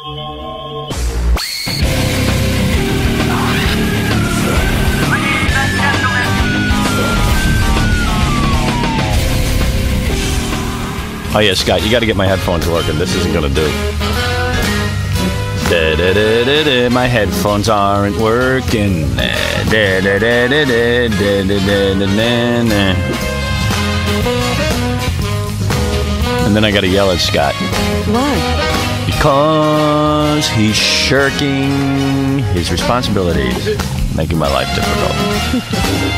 Oh yeah, Scott, you got to get my headphones working. This isn't gonna do. Da, da, da, my headphones aren't working. And then I gotta yell at Scott. Why? Because he's shirking his responsibilities, making my life difficult.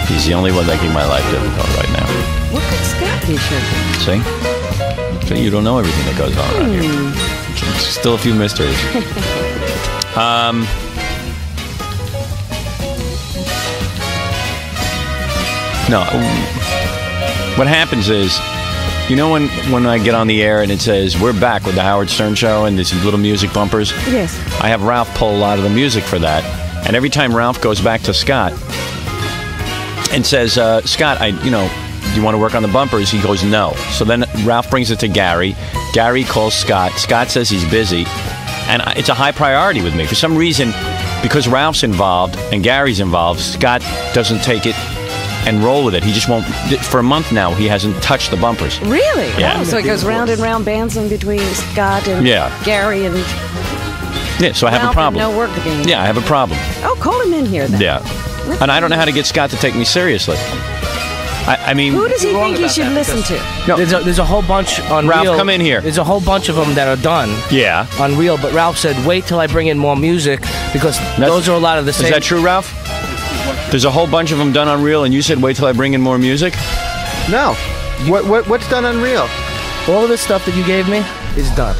he's the only one making my life difficult right now. What could Scott be shirking? See? So you don't know everything that goes on around here. Still a few mysteries. um, no. What happens is, you know, when when I get on the air and it says we're back with the Howard Stern Show and these little music bumpers. Yes. I have Ralph pull a lot of the music for that, and every time Ralph goes back to Scott and says, uh, "Scott, I, you know, do you want to work on the bumpers?" He goes, "No." So then Ralph brings it to Gary. Gary calls Scott. Scott says he's busy, and it's a high priority with me for some reason. Because Ralph's involved and Gary's involved, Scott doesn't take it and roll with it. He just won't. For a month now, he hasn't touched the bumpers. Really? Yeah. Oh, so it goes round and round bouncing between Scott and Yeah. Gary and Yeah, so I have Ralph a problem. and no work being Yeah, I have a problem. Oh, call him in here then. Yeah. And I don't know how to get Scott to take me seriously. I, I mean, Who does he think he should listen to? No. There's a, there's a whole bunch on Ralph, Reel. come in here. There's a whole bunch of them that are done yeah. on reel, but Ralph said wait till I bring in more music because those are a lot of the same. Is same. that true, Ralph? There's a whole bunch of them done on reel, and you said wait till I bring in more music. No. What, what what's done on unreal? All of this stuff that you gave me is done.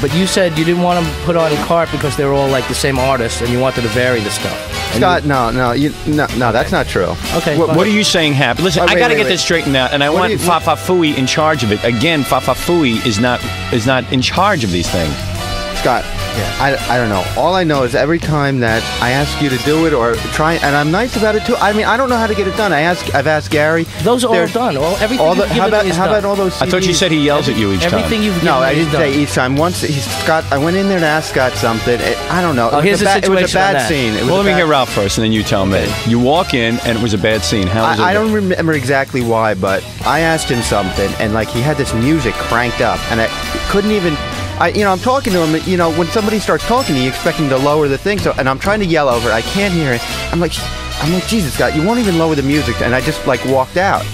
But you said you didn't want them put on a cart because they were all like the same artist, and you wanted to vary the stuff. And Scott, no, no, you, no, no, that's not true. Okay, What. What are you saying happened? Listen, Oh, I got to get wait. this straightened out, and I What want do you- Fafa Fui in charge of it. Again, Fafafui is not is not in charge of these things. Scott, yeah. I, I don't know. All I know is every time that I ask you to do it or try, and I'm nice about it too. I mean, I don't know how to get it done. I ask, I've asked Gary. Those are all done. All everything All the, you've how about me is how done. about all those? CDs? I thought you said he yells at you each everything time. you've given No, I didn't done. say each time. Once he's Scott, I went in there to ask Scott something. It, I don't know. Oh, it Oh, was here's a the bad, It was a bad scene. It was Well, let me hear Ralph first, and then you tell me. You walk in, and it was a bad scene. How was it? I, I don't remember exactly why, but I asked him something, and like he had this music cranked up, and I couldn't even. I, you know, I'm talking to him. You know, when somebody starts talking, to you you expect to lower the thing. So, and I'm trying to yell over. it. I can't hear it. I'm like, I'm like, Jesus, Scott, you won't even lower the music. And I just like walked out,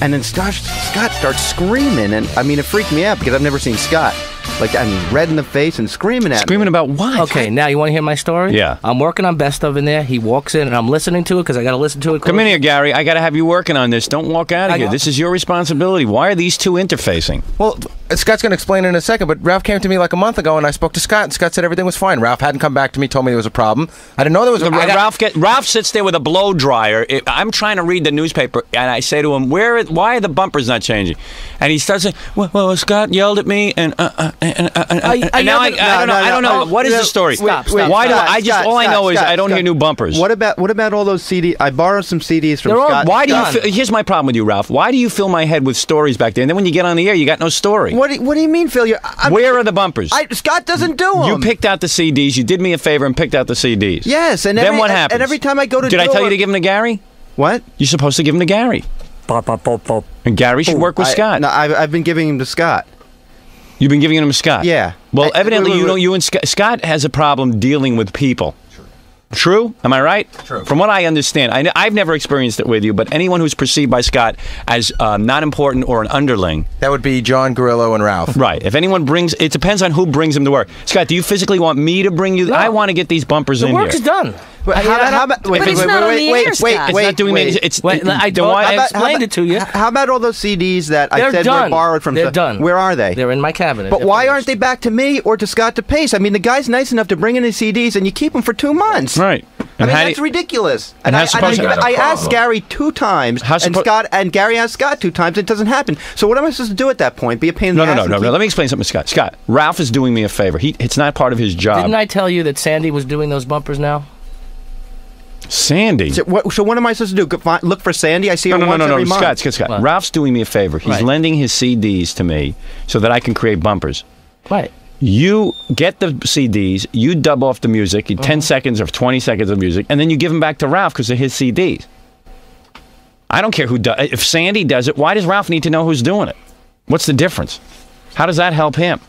and then Scott, Scott starts screaming, and I mean, it freaked me out because I've never seen Scott like I mean, red in the face and screaming at me. Screaming about what? Okay, now you want to hear my story? Yeah. I'm working on best of in there. He walks in and I'm listening to it because I got to listen to it. Come in here, Gary. I got to have you working on this. Don't walk out of I- here. This is your responsibility. Why are these two interfacing? Well, Scott's going to explain it in a second, but Ralph came to me like a month ago and I spoke to Scott, and Scott said everything was fine. Ralph hadn't come back to me, told me there was a problem. I didn't know there was a Look, problem. Ralph get, Ralph sits there with a blow dryer. It- I'm trying to read the newspaper, and I say to him, "Where? Why are the bumpers not changing?" And he starts saying, "Well, well Scott yelled at me, and uh, uh, and, uh, and, I- I and now I, yelled I don't know. No, no, I don't no. know. What is the story? Stop, stop, Why do I, I just Scott, all I know Scott, is Scott, I don't hear new bumpers. What about what about all those CDs? I borrowed some CDs from They're all- Scott. Why do you? Done. Here's my problem with you, Ralph. Why do you fill my head with stories back there, and then when you get on the air, you got no story? What do, what do you mean, Phil? You're, I'm, Where are the bumpers? I, Scott doesn't do them. you picked out the CDs. You did me a favor and picked out the CDs. Yes, and then every- what happens? and every time I go to did I tell you to give them to Gary? what? You're supposed to give them to Gary. And Gary should work with I- Scott. No, I've, I've been giving him to Scott. You've been giving him to Scott. Yeah. Well, I- evidently wait, wait, you know wait. you and Scott, Scott has a problem dealing with people. True. Am I right? True. From what I understand, I, I've never experienced it with you, but anyone who's perceived by Scott as um, not important or an underling, that would be John Gorillo and Ralph. right? If anyone brings, it depends on who brings him to work. Scott, do you physically want me to bring you? No. I want to get these bumpers The in work here. is done. Wait, how, about, how about, wait, But wait, it's wait, not on wait, the wait, air, wait, Scott. It's wait, not doing wait. me. It's Wait, I then told- why- I How explained about- it to you. How about all those CDs that I They're said done. were borrowed from? They're the- done. Where are they? They're in my cabinet. but They're why aren't they back to me or to Scott to Pace? I mean, the guy's nice enough to bring in his CDs, and you keep them for two months. Right. I And mean, how do that's you- ridiculous. And I, how's supposed I, to- I, asked Gary two times, How's and suppo- Scott and Gary asked Scott two times. It doesn't happen. So what am I supposed to do at that point? Be a pain in No, the no, ass? no, and no, no. keep- Let me explain something, to Scott. Scott, Ralph is doing me a favor. He, it's not part of his job. Didn't I tell you that Sandy was doing those bumpers now? Sandy. So what, so what am I supposed to do? Find, look for Sandy? I see No, her no, no, once no, no, every month. Scott, Scott, Scott. What? Ralph's doing me a favor. He's Right. lending his CDs to me so that I can create bumpers. Right. You get the CDs, you dub off the music, you 10 uh-huh. seconds or 20 seconds of music, and then you give them back to Ralph because they're his CDs. I don't care who does If Sandy does it, why does Ralph need to know who's doing it? What's the difference? How does that help him?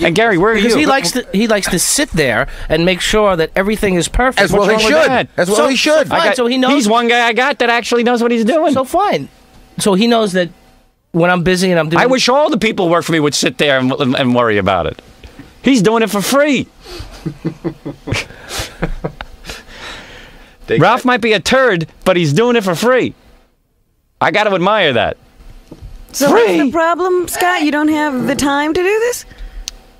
And Gary, where are Because you? he likes to he likes to sit there and make sure that everything is perfect. As well What's he should. that? As well So- he should. So I fine. got- so he knows. He's one guy I got that actually knows what he's doing. So fine. So he knows that when I'm busy and I'm doing. I wish all the people who work for me would sit there and, and, and worry about it. He's doing it for free. Ralph might be a turd, but he's doing it for free. I got to admire that. So what's the problem, Scott? You don't have the time to do this?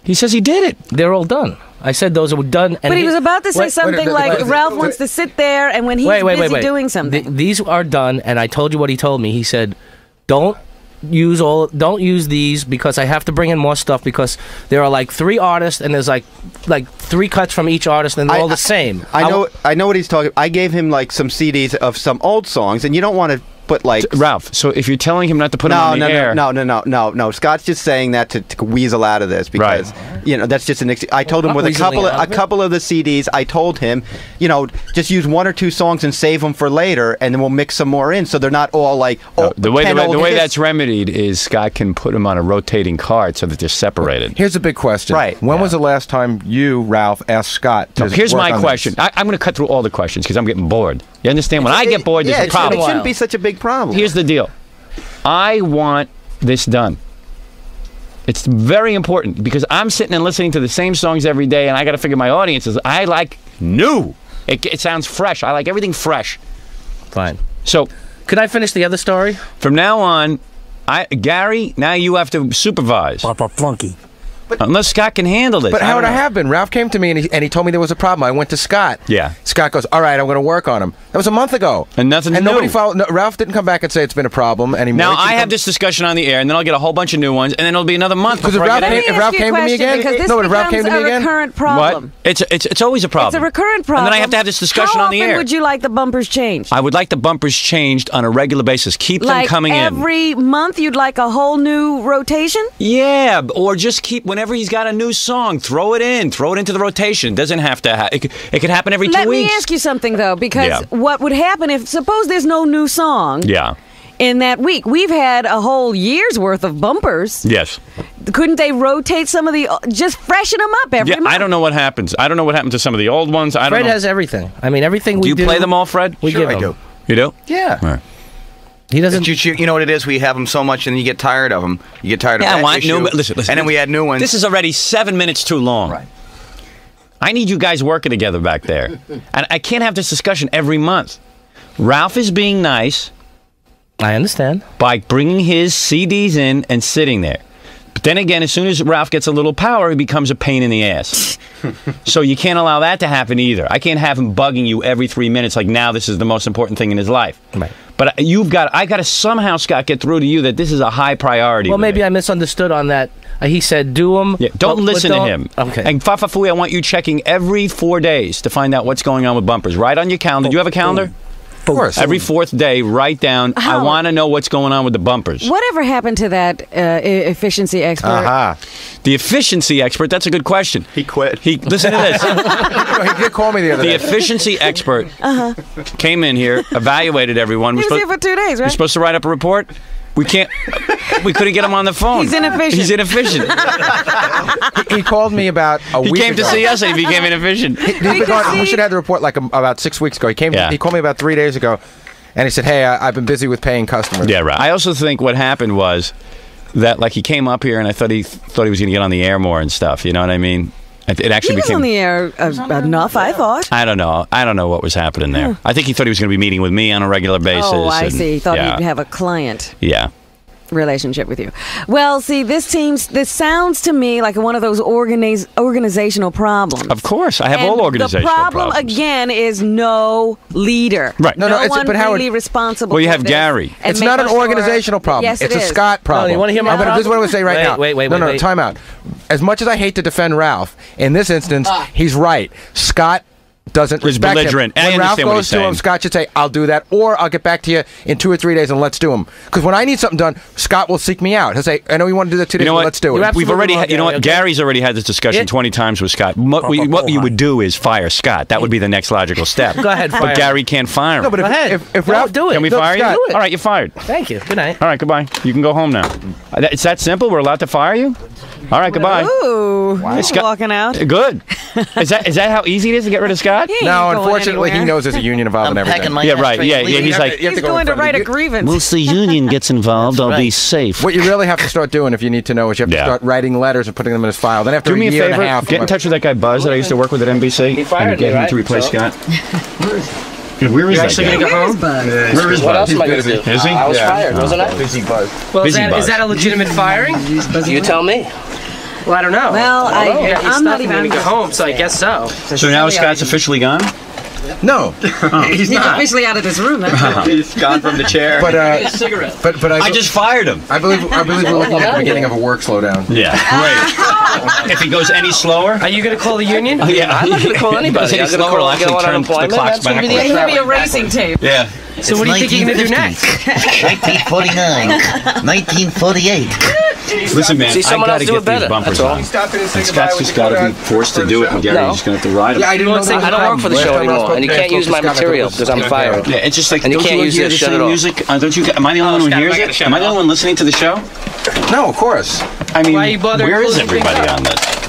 He says he did it. They're all done. I said those are done. And But he was about to say Wait, something wait, like wait, Ralph wait. wants to sit there, and when he's wait, wait, busy wait, wait. doing something. Th- these are done, and I told you what he told me. He said, "Don't use all, don't use these because I have to bring in more stuff because there are like three artists, and there's like like three cuts from each artist, and they're I- all the same." I know. I know what he's talking. I gave him like some CDs of some old songs, and you don't want to put like. Ralph, so if you're telling him not to put him no, on the no, air, no, no, no, no, no. Scott's just saying that to, to weasel out of this because you know that's just an. Ex- I told him with a couple weaseling of a couple of the CDs. I told him, you know, just use one or two songs and save them for later, and then we'll mix some more in, so they're not all like. No, oh, the way the, way- the way that's remedied is Scott can put them on a rotating cart so that they're separated. Here's a big question. Right. When was the last time you, Ralph, asked Scott to No, here's work my on question. this? I, I'm going to cut through all the questions because I'm getting bored. You understand? When I get bored, yeah, there's a problem. It shouldn't be such a big problem. Here's the deal. I want this done. It's very important because I'm sitting and listening to the same songs every day, and I got to figure my audiences. I like new. It, it sounds fresh. I like everything fresh. Fine. So Could I finish the other story? from now on, I Gary, now you have to supervise. Papa Flunky. Unless Scott can handle this. But how would I have been? Ralph came to me and he, and he told me there was a problem. I went to Scott. Yeah. Scott goes, "All right, I'm going to work on him." That was a month ago. And nothing And new. nobody followed. No, Ralph didn't come back and say it's been a problem anymore. Now I have this discussion on the air, and then I'll get a whole bunch of new ones, and then it'll be another month Because if before I Ralph get Let came- if Ralph came to me again- because this No, but if Ralph came to me a again- recurrent What? It's it's it's always a problem. It's a recurrent problem. And then I have to have this discussion How on the often air. would you like the bumpers changed? I would like the bumpers changed on a regular basis. Keep them like coming in. every month, you'd like a whole new rotation? Yeah, or just keep whenever he's got a new song, throw it in, throw it into the rotation. Doesn't have to. Ha- it, could, it could happen every two Let weeks. me ask you something though, because Yeah. what would happen if suppose there's no new song Yeah. in that week? We've had a whole year's worth of bumpers. Yes. Couldn't they rotate some of the uh, just freshen them up every Yeah. month? I don't know what happens. I don't know what happened to some of the old ones. I don't Fred know. has everything. I mean, everything we do we you play them all, Fred? We Sure give I him. do. You do. Yeah. All right. He doesn't. You, you, you know what it is? We have them so much, and then you get tired of them. You get tired Yeah, of I that want issue, new. Listen, listen. and then we add new ones. This is already seven minutes too long. Right. I need you guys working together back there, and I can't have this discussion every month. Ralph is being nice I understand. by bringing his CDs in and sitting there. But then again, as soon as Ralph gets a little power, he becomes a pain in the ass. so you can't allow that to happen either. I can't have him bugging you every three minutes like now this is the most important thing in his life. Right. But uh, you've got, I got to somehow, Scott, get through to you that this is a high priority. Well, maybe me. I misunderstood on that. Uh, he said, "Do them." Yeah, don't listen to him. Okay. And Fafafui, I want you checking every four days to find out what's going on with bumpers. Write on your calendar. Do you have a calendar? Of course. Every fourth day, write down. I want to know what's going on with the bumpers. Whatever happened to that uh, efficiency expert? Aha. The efficiency expert. That's a good question. He quit. He listen to this. he did call me the other The day. efficiency expert came in here, evaluated everyone. He We're was here supposed, for two days, we're supposed to write up a report. We can't. We couldn't get him on the phone. He's inefficient. He's inefficient. he called me about a He week came to see us and he became inefficient. He's been Because gone- he- we should have the report like um, about six weeks ago. He came. Yeah. He called me about three days ago, and he said, "Hey, I, I've been busy with paying customers." Yeah, right. I also think what happened was that like he came up here and I thought he thought he was going to get on the air more and stuff. You know what I mean? It, it actually he was became. on the air uh, enough, I thought. I don't know. I don't know what was happening there. I think he thought he was going to be meeting with me on a regular basis. Oh, I and- see. He thought yeah, he'd have a client Yeah. Relationship with you. Well, see, this seems this sounds to me like one of those organiz- organizational problems. Of course, I have And all organizational problems. The problem problems. again is no leader. Right. No, No, no, it's- one but Howard- really responsible. Well, you have Gary. It's not an making sure- organizational problem. Yes, it's it a is. Scott problem. you wanna hear my I'm gonna- This is what I'm going to say right Wait, now. wait, wait, No, wait, no, wait. time out. As much as I hate to defend Ralph, in this instance, Ah. he's right. Scott doesn't Is respect belligerent. him. I When Ralph understand what goes he's to him. Scott should say, "I'll do that," or "I'll get back to you in two or three days and let's do them." Because when I need something done, Scott will seek me out. He'll say, "I know you want to do that today. You know but what? let's do You it." We've already, wrong, had, you know what? Okay? Gary's already had this discussion Yeah. 20 times with Scott. What, we, what you would do is fire Scott. That would be the next logical step. Go ahead, fire But. Gary can't fire him. No, but if, Go ahead. if, if No, Ralph do it. Can we No, fire Scott, you? All right, you're fired. Thank you. Good night. All right, goodbye. You can go home now. Uh, It's that simple. We're allowed to fire you. All right, goodbye. Ooh, he's Scott- walking out. Good. Is that is that how easy it is to get rid of Scott? He No, going unfortunately, he knows there's a union involved I'm in everything. my Yeah, right. Yeah, yeah, he's like- to- He's going to front write the a u- grievance. Once the union gets involved, I'll be safe. What you really have to start doing, if you need to know, is you have to start writing letters and putting them in his file. Then after Do me a a year favor. and a half, Get in touch with that guy Buzz that I used to work with at NBC. And get him to replace So- Scott. Where is You're actually gonna go home? Where is What Buzz? else am I gonna do? Is he? I was Yeah. fired, wasn't I? Busy buzz. Well, is that, buzz. is that a legitimate firing? You tell me. Well, I don't know. Well, I, don't know. I- You got your I'm stuff not and even- you're gonna go home, so I guess so. So now Scott's officially gone. No, he's He's not. officially out of this room. That's all. He's gone from the chair. But uh, cigarette. but but I, I just fired him. I believe I believe we're looking at the beginning of a work slowdown. Yeah. Great. if he goes any slower. Are you gonna call the union? Oh, yeah. I'm not gonna call If he goes anybody. any I'm gonna slower, call I'll and actually go on turn the unemployment. clocks That's gonna be the backwards. There's going to be a racing tape. Yeah. So what do you think you're gonna do next? 1949, 1948. Listen, man, See, I gotta do get it better, these bumpers on. And say And goodbye Scott's just got to be forced to do it, and Gary's No. just going to have to ride him. Yeah, I didn't Well, know that I don't work for the show anymore, and you can't use my Scott, I thought it material because I'm fired. Yeah, it's just like And you don't can't you use hear this, the same music? Uh, don't you? Am I the only one who Scott, hears it? Am I the only one listening to the show? No, of course. I mean, Why you bother where is everybody on this?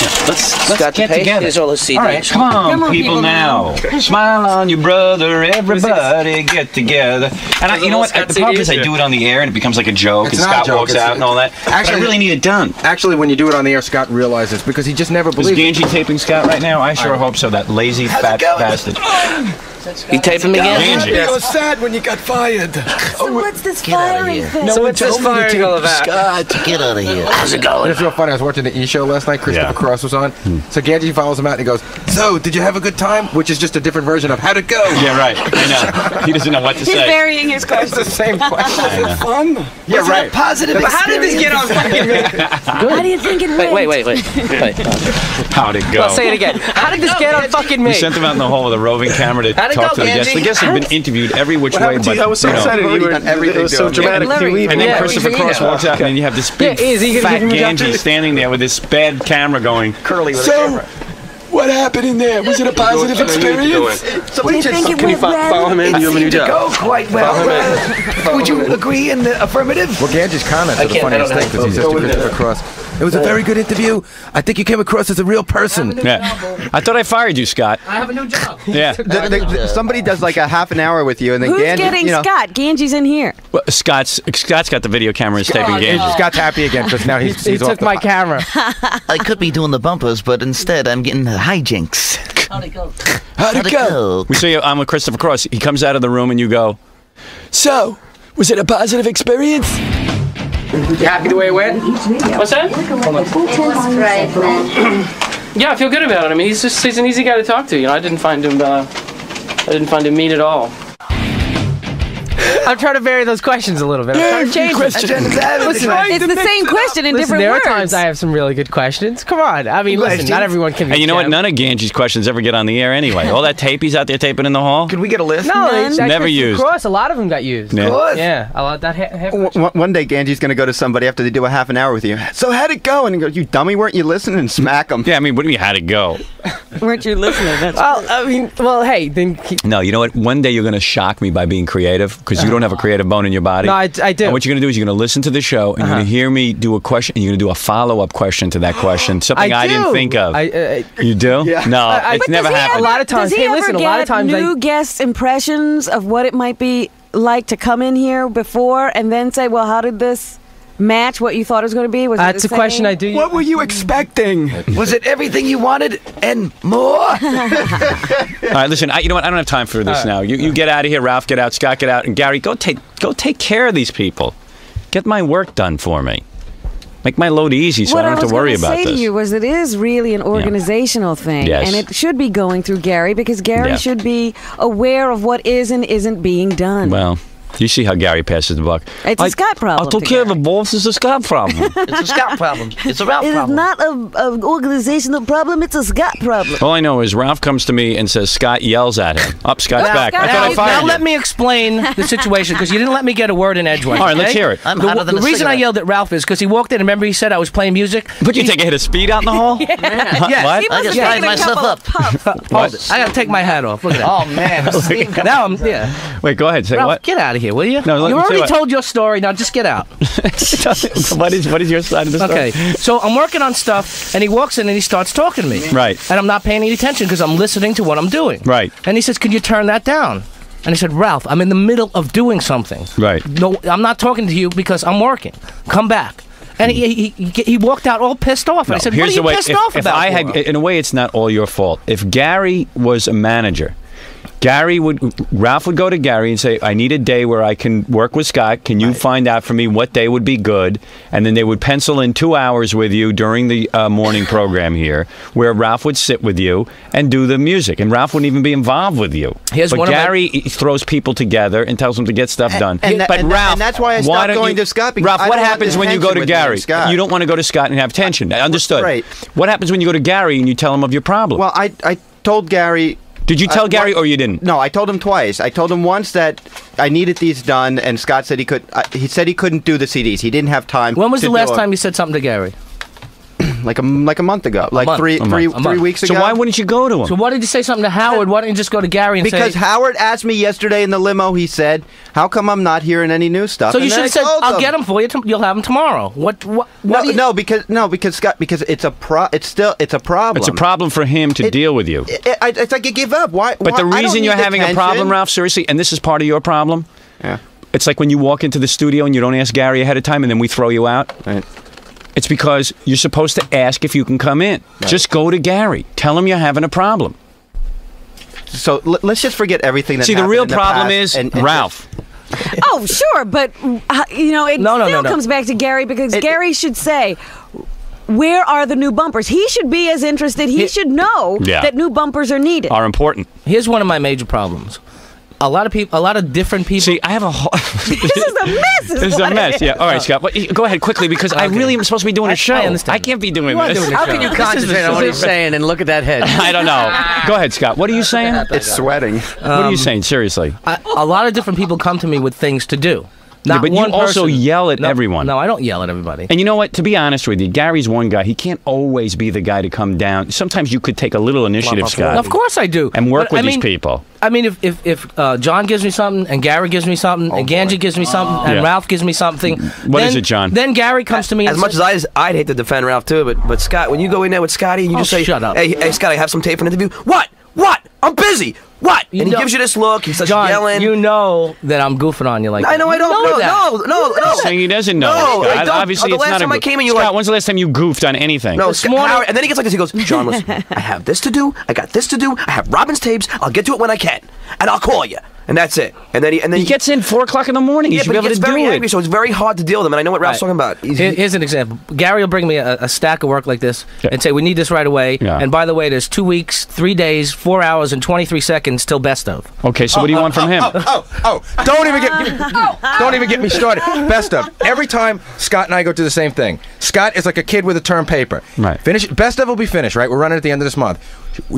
Yeah, let's let's Scott get DePace, together. here's all his CDs. All right, come on, Come on, people, people, now. Smile on your brother, everybody get together. And I, you know what? Scott The problem is I do it on the air and it becomes like a joke, It's and Scott joke, walks out and all that. But Actually- I really need it done. Actually, when you do it on the air, Scott realizes because he just never believes Is believes. Ganji taping Scott right now? I sure hope so. That lazy fat bastard. You taping me again? Ganji. sad when you got fired. So oh, what's this Get outta firing here. thing? So what's this firing all about? Get out of here. How's it going? It's real funny. I was watching the E show last night. Christopher Yeah. Cross was on. Hmm. So Ganji follows him out and he goes, "So, did you have a good time?" Which is just a different version of "How'd it go?" Yeah, right. I know. He doesn't know what to say. He's say. varying his It's the question. same question. fun? Yeah, right. Positive But how did this get on fucking me? How do you think it went? Wait, wait, wait, wait. wait. How'd it go? I'll say it again. How did this get on fucking me? We sent them out in the hall with a roving camera to How'd it talk go, to the guests. Ganji? The guests have been interviewed every which way, but I was so you know. excited. You were, everything it was so him. dramatic. Yeah, You leave. And then Yeah, Christopher Cross walks out, and then you have this big Yeah, is he gonna fat give him a job Ganji standing there with this bad camera going. Curly with a camera. what happened in there? Was it a positive experience? Do you Can you went fo- well? follow him in? You have a new job. quite well. Would you agree in the affirmative? Well, Ganji's comments I are the funniest thing because he says Go to. Christopher Cross, "It was a very good interview. I think you came across as a real person." Yeah. I thought I fired you, Scott. I have a new job. Yeah. The- the- the- somebody does like a half an hour with you, and then Who's Ganji, getting you know, Scott? Ganji's in here. Well, Scott's Scott's got the video camera and is taping And Ganji. Scott's happy again because now he's, He he's off took the my camera. I could be doing the bumpers, but instead I'm getting the hijinks. How'd it How'd it go? go? We say I'm with Christopher Cross. He comes out of the room, and you go, So, was it a positive experience? You happy the way it went? What's that? Yeah, I feel good about it. I mean, he's just he's an easy guy to talk to. You know, I didn't find him uh, I didn't find him mean at all. I'm trying to vary those questions a little bit. I'm trying to change Question. Listen, It's the same question in listen, different there words. are times I have some really good questions. Come on. I mean, listen, not everyone can be and you know what? None of Ganji's questions ever get on the air anyway. All that tape he's out there taping in the hall. Could we get a list? No, it's Never used. Of course, a lot of them got used. Yeah. Good. Yeah, a lot that ha- half One- one- One day, Ganji's going to go to somebody after they do a half an hour with you. So how'd it go? And he goes, "You dummy, weren't you listening?" And smack them. Yeah, I mean, what do you mean, how'd it go? Weren't you listening? That's Well, I mean, well, hey, then keep, No, you know what? One day you're going to shock me by being creative because you don't have a creative bone in your body. no, I, I do. Uh-huh. And what you're going to do is you're going to listen to the show and you're going to hear me do a question and you're going to do a follow up question to that question. Something I, didn't think of. I, uh, you do? Yeah. No, I- it's never Does he happened. A lot of times- Does he hey, ever listen, a lot of times I- new guest impressions of what it might be like to come in here before and then say, "Well, how did this match what you thought it was going to be?" Was it that's the a question? I do. What were you expecting? Was it everything you wanted and more? All right, listen. I, you know what? I don't have time for this now. You, you get out of here, Ralph. Get out. Scott, get out. And Gary, go take go take care of these people. Get my work done for me. Make my load easy so what I don't have to worry about this. gonna about say this. to you was it is really an organizational thing, Yes. and it should be going through Gary because Gary Yeah. should be aware of what is and isn't being done. Well, You see how Gary passes the buck. It's a I- Scott problem I took to care of Gary. the boss. It's a Scott problem. It's a Scott problem. It's a Ralph It is problem. not a, a organizational problem. It's a Scott problem. All I know is Ralph comes to me and says Scott yells at him. Up, Scott's Now, back. I Scott, thought I now- fired now you. let me explain the situation because you didn't let me get a word in edgewise. All right, let's hear it. I'm the, hotter than the a reason I yelled at Ralph is because he walked in. Remember, he said I was playing music. But you take a hit of speed out in the hall? Yes. What? He I just have fired myself up. of puffs. What? I gotta take my hat off. Look at that. Oh man, the steam coming. now I'm yeah. Wait, go ahead. Say what? get out of here, will you? No, you already told your story. Now just get out. what is what is your side of the story? Okay. So I'm working on stuff, and he walks in and he starts talking to me. Right. And I'm not paying any attention because I'm listening to what I'm doing. Right. And he says, "Can you turn that down?" And I said, "Ralph, I'm in the middle of doing something. Right. No, I'm not talking to you because I'm working. Come back." And he, he, he, walked out all pissed off. And I said, here's "What are the you way. pissed if, off if about?" I had, in a way, it's not all your fault. If Gary was a manager, Gary would, Ralph would go to Gary and say, "I need a day where I can work with Scott. Can you find out for me what day would be good?" And then they would pencil in two hours with you during the uh, morning program here, where Ralph would sit with you and do the music, and Ralph wouldn't even be involved with you. Here's but of my- Gary throws people together and tells them to get stuff done. and that- but and Ralph, and that's why I why stopped don't going you- to Scott, Ralph, what happens when you go to and Gary? You don't want to go to Scott and have tension. Understood. Right. What happens when you go to Gary and you tell him of your problem? Well, I I told Gary. Did you tell uh, Gary what- or you didn't? No, I told him twice. I told him once that I needed these done, and Scott said he could. Uh, he said he couldn't do the CDs. He didn't have time. when was to the last time you said something to Gary? Like a like a month ago. Like month. three A three month. Three month. weeks So ago. why wouldn't you go to him? So why did you say something to Howard? Why didn't you just go to Gary and because say? Howard asked me yesterday in the limo. He said, "How come I'm not hearing any new stuff?" So you And then should have said, "I'll him. get him for you. Tom- You'll have him tomorrow." What? What? No, what do you- no, because no, because Scott, because it's a pro. It's still it's a problem. It's a problem for him to It- deal with you. I, I, it's like you give up. Why? But why- the reason you're the having a problem, Ralph, seriously, and this is part of your problem, Yeah. it's like when you walk into the studio and you don't ask Gary ahead of time and then we throw you out. Right. It's because you're supposed to ask if you can come in. Just go to Gary. Tell him you're having a problem. So l- let's just forget everything that. See, the real in the problem is and- and Ralph. Oh, sure, but uh, you know, it No, no, still no, no. comes back to Gary because It- Gary should say, "Where are the new bumpers?" He should be as interested. He He- should know Yeah. that new bumpers are needed. Are important. Here's one of my major problems. A lot of people, a lot of different people. See, I have a whole. this is a mess. is This is a mess. is. Yeah. All right, Scott. Well, go ahead quickly because I really am supposed to be doing I- a show. I understand. can't be doing You this. doing How can you concentrate on what he's silly- saying and look at that head? I don't know. Go ahead, Scott. What are you saying? It's sweating. what are you um, saying? Seriously. I, a lot of different people come to me with things to do. Yeah, Not but you one also person. yell at No, everyone. No, I don't yell at everybody. And you know what? To be honest with you, Gary's one guy. He can't always be the guy to come down. Sometimes you could take a little initiative, Scott, of course I do. and work But, with I these people. I mean, if if, if uh, John gives me something, and Gary gives me something, and Ganji gives me something, and Yeah. Ralph gives me something, What then, is it, John? Then Gary comes to me As much says, as I, I'd hate to defend Ralph too, but but Scott, when you go in there with Scotty and you Oh, just say, shut up. Hey, hey, Scotty, have some tape for an interview. What? What? I'm busy. What? You and he know- gives you this look. He starts John, yelling. you know that I'm goofing on you like I know that. I don't. Know no, that. no, no, no. Saying he doesn't know. No, Scott. I don't. Obviously, the it's last not time I came in, you Scott, like, when's the last time you goofed on anything? No, This morning- Howard, and then he gets like this. He goes, John, listen, I have this to do. I got this to do. I have Robin's tapes. I'll get to it when I can, and I'll call you. And that's it. And then he and then He gets in four o'clock in the morning. yeah, he should but be he gets to very do angry, it. so it's very hard to deal with him. And I know what Ralph's Right. talking about. He's, Here's an example. Gary will bring me a, a stack of work like this Yeah. and say, "We need this right away." Yeah. And by the way, there's two weeks, three days, four hours, and 23 seconds till best of. Okay, so what do you want from him? Oh, oh, oh, oh, oh. don't even get don't even get me started. Best of every time Scott and I go through the same thing. Scott is like a kid with a term paper. Right. Finish best of will be finished, right? We're running at the end of this month.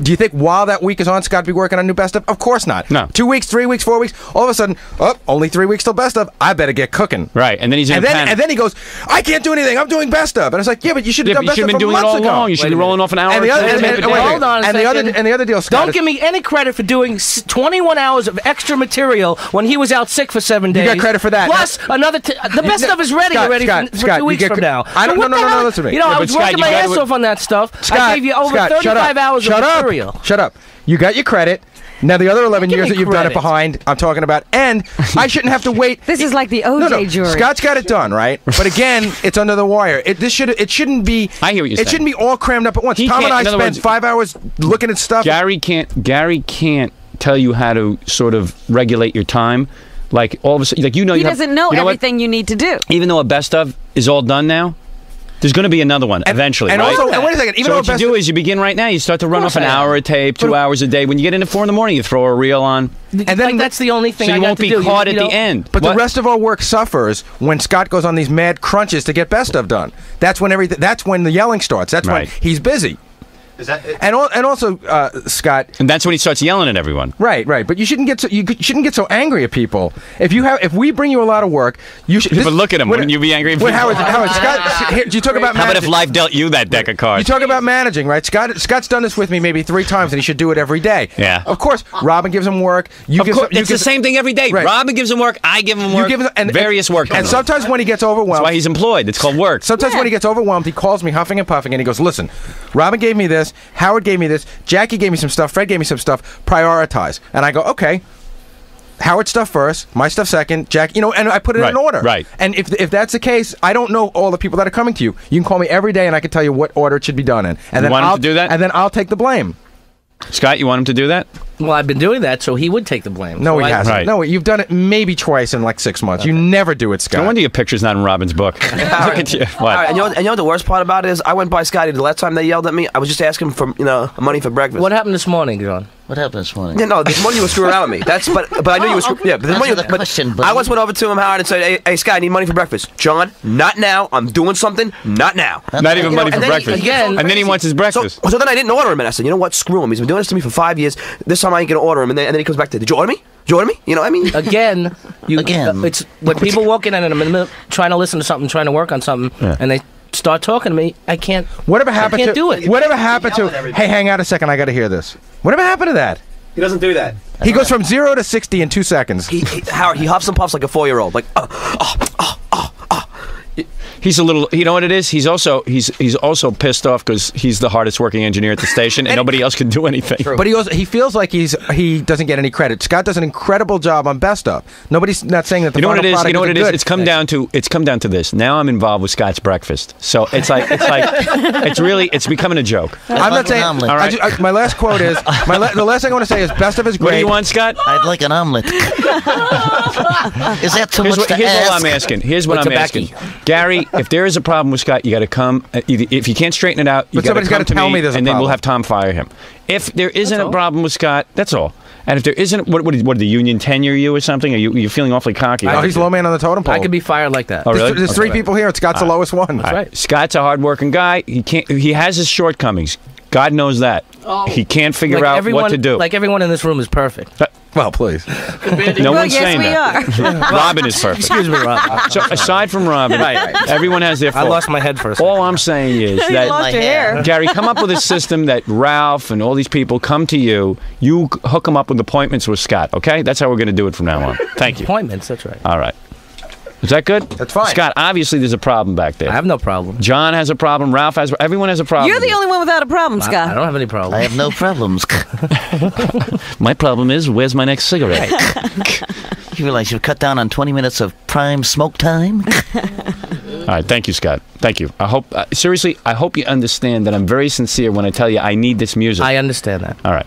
Do you think while that week is on, Scott be working on new best of? Of course not. No. Two weeks, three weeks, four weeks. All of a sudden, oh, only three weeks till best of. I better get cooking. Right, and then he's in And a then, panic. and then he goes, I can't do anything. I'm doing best of. And it's like, yeah, but you should have Yeah, done you best should of have been from doing it all ago. along. You should be rolling off an hour. And the or other, and, and- wait, wait. Hold on and the other, and the other deal, Scott. Don't give me any credit for doing 21 hours of extra material when he was out sick for seven days. You got credit for that. Plus another. T- the best stuff is ready Scott, already Scott, for, for Scott, two you weeks get from now. I don't- So no, the no, no, hell- listen to me. You know, Yeah, I but was working my ass off on that stuff. Scott, I gave you over 35 shut up. hours shut of up. material. Shut up. You got your credit. Now the other 11 Give years me that you've done it credit. behind, I'm talking about, and I shouldn't have to wait. This is like the OJ no, no. jury. Scott's got it done, right? But again, it's under the wire. It this should it shouldn't be. I hear what you're It saying. shouldn't be all crammed up at once. He Tom and can't- I in other spent words- five hours looking at stuff. Gary can't. Gary can't tell you how to sort of regulate your time. Like all of a sudden, like you know, he you have- doesn't know you what? everything you need to do. Even though a best of is all done now, there's going to be another one eventually, and right? also, and wait a second. Even so what you best do is you begin right now. You start to run off an hour a tape, two hours a day. When you get into four in the morning, you throw a reel on. and then that's the only thing so I you got won't to be do. You- caught you at know? the end. But What? the rest of our work suffers when Scott goes on these mad crunches to get best of done. That's when everything. That's when the yelling starts. That's Right. when he's busy. Is that, And al- and also, uh, Scott. and that's when he starts yelling at everyone. Right, right. But you shouldn't get so you shouldn't get so angry at people. If you have, if we bring you a lot of work, you should. But look at him. Wouldn't you be angry if When he- Howard, Howard Scott, here, you talk about How about if life dealt you that deck of cards? You talk about managing, right? Scott Scott's done this with me maybe three times, and he should do it every day. Yeah. Of course, Robin gives him work. You of give course, some- you it's the same thing every day. Right. Robin gives him work. I give him work. You work. give him and various work. And sometimes when he gets overwhelmed, that's why he's employed. It's called work. Sometimes when he gets overwhelmed, he calls me huffing and puffing, and he goes, "Listen, Robin gave me this, Howard gave me this, Jackie gave me some stuff, Fred gave me some stuff. Prioritize." And I go, "Okay." Howard stuff first, my stuff second, Jack, you know, and I put it Right, in order. right. And if if that's the case, I don't know all the people that are coming to you. You can call me every day, and I can tell you what order it should be done in. And You then I'll do that? And then I'll take the blame. Scott, you want him to do that? Well, I've been doing that, so he would take the blame. No, So he I- hasn't. Right. No, you've done it maybe twice in like six months. You never do it, Scott. No wonder your picture's not in Robin's book. Look at you. What? All right, and you, know, and you know what the worst part about it is? I went by Scotty the last time they yelled at me. I was just asking for you know money for breakfast. What happened this morning, John? What happened this morning? Yeah, no, this morning you were screwing around with me. That's but but I knew you were oh, screw- yeah. But this morning, Answer the but question, buddy. I once went over to him Howard and said, "Hey, hey, Scott, I need money for breakfast." John, not now. I'm doing something. Not now. Not even You know, money and for then he- breakfast. again- and then he wants his breakfast. so then I didn't order him, and I said, "You know what? Screw him. He's been doing this to me for five years. This time I ain't gonna order him." And then, and then he comes back to, "Did you order me? Did you order me? You know, what I mean, Again, you Again. It's when people walk in and I'm in the middle trying to listen to something, trying to work on something, and they start talking to me. I can't. Whatever happened I can't to do it. Whatever happened to? yell at everybody. Hey, hang out a second. I got to hear this. Whatever happened to that? he doesn't do that. He goes from zero to sixty in two seconds. He, he Howard, he huffs and puffs like a four-year-old. Like, oh, oh, oh. He's a little. You know what it is? He's also he's he's also pissed off because he's the hardest working engineer at the station, and nobody else can do anything. But he also he feels like he's he doesn't get any credit. Scott does an incredible job on Best of. Nobody's not saying that the You know what it is? You know what it isn't is? good. It's come down to it's come down to this. Now I'm involved with Scott's breakfast, so it's like it's like it's really it's becoming a joke. I'm like not an saying. omelet. I All right. I- my last quote is my la- the last thing I want to say is Best of is great. What do you want, Scott? I'd like an omelet. is that too Here's, much what, to here's ask? all I'm asking. Here's what With I'm tobacco. asking, Gary. If there is a problem with Scott, you got to come. uh, If you can't straighten it out, you But got somebody's to come gotta tell me, me there's a and then we'll have Tom fire him. If there isn't a problem with Scott, that's all. And if there isn't, what what, what did the union tenure you or something? Are you you feeling awfully cocky? Oh, he's low man on the totem pole. I could be fired like that. Oh, There's, really? there's three Okay. people here. and Scott's the lowest one. That's right. Scott's a hardworking guy. He can't. He has his shortcomings. God knows that. Oh. He can't figure Like out everyone, what to do. Like everyone in this room is perfect. Uh, well, please. no well, one's yes, saying we that. are. Robin is perfect. Excuse me, Rob. So aside from Robin, everyone has their Fault. I lost my head for a second. All I'm saying is you that lost your hair. Gary, come up with a system that Ralph and all these people come to you. You hook them up with appointments with Scott. Okay, that's how we're going to do it from now on. Thank you. Appointments. That's right. All right. Is that good? That's fine. Scott, obviously there's a problem back there. I have no problem. John has a problem. Ralph has. Everyone has a problem. You're the only one without a problem, Scott. I don't have any problem. I have no problems. My problem is, where's my next cigarette? you realize you've cut down on 20 minutes of prime smoke time? All right, thank you, Scott. Thank you. I hope uh, seriously, I hope you understand that I'm very sincere when I tell you I need this music. I understand that. All right.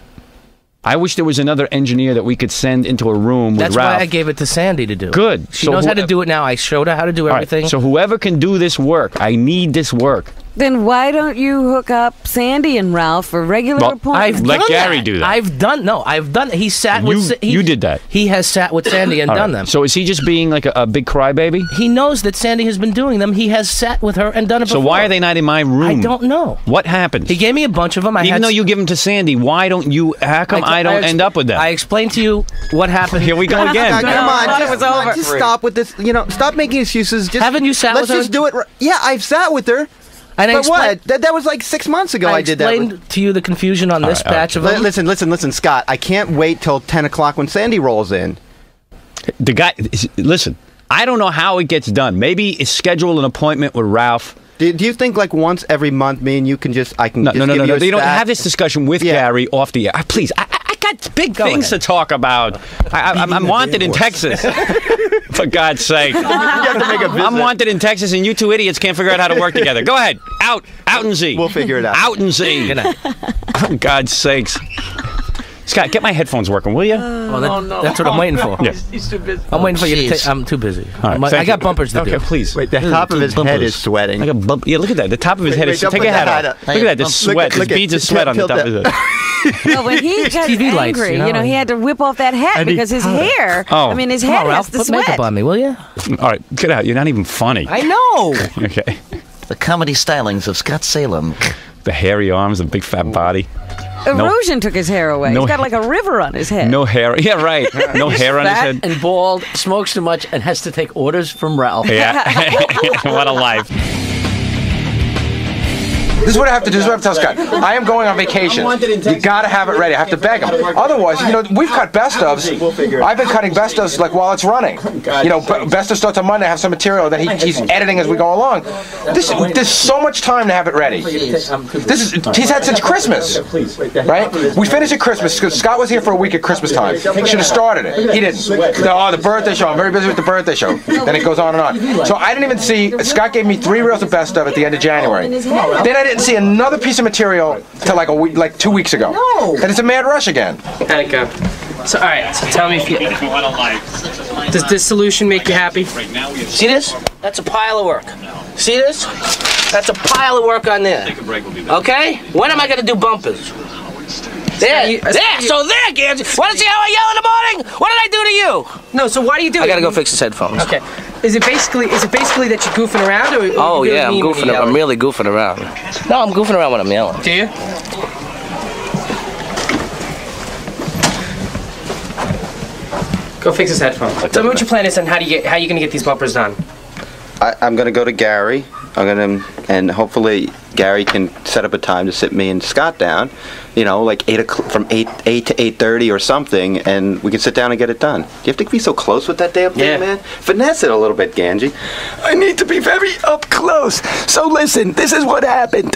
I wish there was another engineer that we could send into a room That's why I gave it to Sandy to do. Good. She So knows how to do it now. I showed her how to do All right, everything. So whoever can do this work, I need this work. Then why don't you hook up Sandy and Ralph for regular Well, appointments? I've Let done Gary that. do that. I've done no. I've done. He sat And with. you- he, you did that. He has sat with Sandy and done right. them. So is he just being like a, a big crybaby? he knows that Sandy has been doing them. He has sat with her and done it So before. why are they not in my room? I don't know. What happened? He gave me a bunch of them. I Even had though s- you give them to Sandy, why don't you? How come I, don't ex- end up with them? I explained to you what happened. Here we go again. God, come on, I thought it was over. just stop with this. You know, stop making excuses. Just Haven't you sat let's with her? just do it. Yeah, I've sat with her. And I but what? That, that was like six months ago. I, I did that. explained to you the confusion on this right, all right. batch of Li- them. listen, listen, listen, Scott. I can't wait till ten o'clock when Sandy rolls in. the guy. Listen, I don't know how it gets done. Maybe schedule an appointment with Ralph. Do, do you think like once every month, me and you can just I can No, just no, no, give no, you no. a You don't have this discussion with Yeah. Gary off the air. Ah, please, I, I I got big things ahead. to talk about. I, I, I'm, I'm wanted in Texas. For God's sake. You have to make a visit. I'm wanted in Texas, and you two idiots can't figure out how to work together. Go ahead. Out. Out and Z. We'll figure it out. Out and Z. Good night. For God's sakes. Scott, get my headphones working, will you? Oh, that, That's what I'm waiting for. Yeah. I'm waiting for you to oh, take. I'm too busy. All right, I'm- I got you. bumpers to okay, do. please. Wait, the top of his head is sweating. I got bump. Yeah, look at that. The top of his head wait, is. don't Take put your hat hat off. Look at that. The sweat. look There's beads of sweat on the top of that. his head. Well, when he got TV angry, lights, you you know, know. he had to whip off that hat And he- because his hair. Oh. I mean, his Come head on, Ralph, has to put sweat. makeup on me, will you? All right, get out. You're not even funny. I know. Okay. The comedy stylings of Scott Salem. The hairy arms, the big fat body. Erosion took his hair away. No He's got like a river on his head. No hair. Yeah, right. No hair on his head. and bald, smokes too much, and has to take orders from Ralph. Yeah. what a life. This is what I have to do. This is what I have to tell Scott. I am going on vacation. You gotta have it ready. I have to beg him. Otherwise, you know, we've cut best ofs. I've been cutting best ofs like while it's running. You know, best of starts on Monday. I have some material that he, he's editing as we go along. This there's so much time to have it ready. This is he's had since Christmas, right? We finished at Christmas because Scott was here for a week at Christmas time. He should have started it. He didn't. Oh, the birthday show. I'm very busy with the birthday show. Then it goes on and on. So I didn't even see. Scott gave me three reels of best of at the end of January. Then I didn't see another piece of material till like a week, like two weeks ago. No. And it's a mad rush again. Annika. So, all right. So tell me if you. Does this solution make you happy? See this? That's a pile of work. See this? That's a pile of work on there. Okay? When am I gonna do bumpers? There, there. So there, Gans. Want to see how I yell in the morning? What did I do to you? No, so why do you do I it? gotta go fix his headphones. Okay. Is it basically is it basically that you're goofing around or Oh you yeah, I'm goofing. you I'm really goofing around. No, I'm goofing around when I'm yelling. Do you? Go fix his headphones. Tell me what your plan is and how do you get how you gonna get these bumpers done? I, I'm going to go to Gary. I'm going to, and hopefully Gary can set up a time to sit me and Scott down. You know, like eight o'clock, from eight eight to eight thirty or something, and we can sit down and get it done. Do you have to be so close with that damn thing, Yeah. man? Finesse it a little bit, Ganji. I need to be very up close. So listen, this is what happened.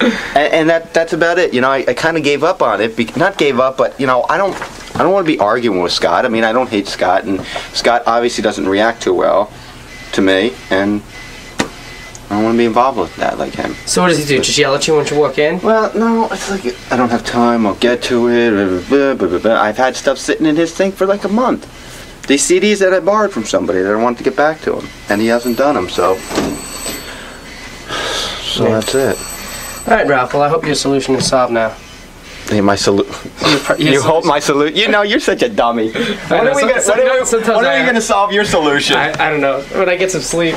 And, and that that's about it. You know, I, I kind of gave up on it. Be, not gave up, but you know, I don't I don't want to be arguing with Scott. I mean, I don't hate Scott, and Scott obviously doesn't react too well to me, and I don't want to be involved with that like him. So what does he do? Just yell at you once you walk in? Well, no, it's like I don't have time. I'll get to it. Blah, blah, blah, blah, blah. I've had stuff sitting in his thing for like a month. These CDs that I borrowed from somebody that I wanted to get back to him, and he hasn't done them. So, so Yeah. that's it. All right, Ralph. Well, I hope your solution is solved now. Hey, my salute. You hope my salute. You know, you're such a dummy. When know, are we gonna, some- when are we- sometimes when are I we am. gonna solve your solution? I, I don't know. When I get some sleep.